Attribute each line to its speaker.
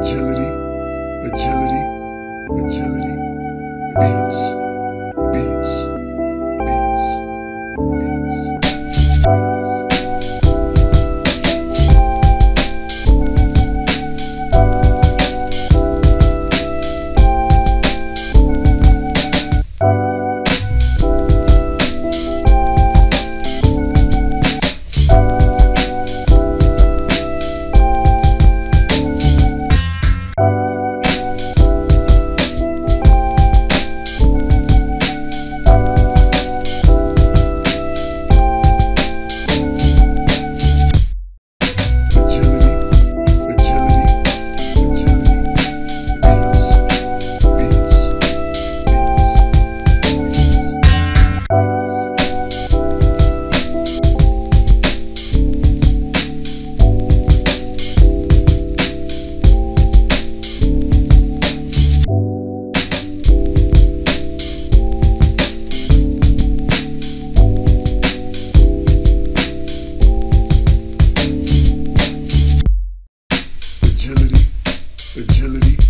Speaker 1: agility, agility, agility, beats, agility,